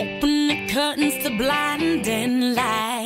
Open the curtains to blinding light.